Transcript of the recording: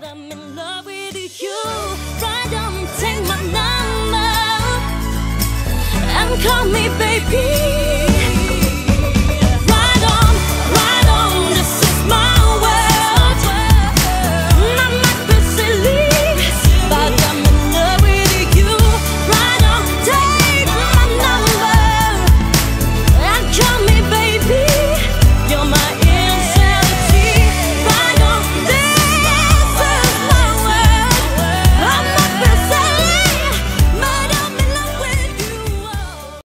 that I'm in love with you. Right on, take my number and call me baby.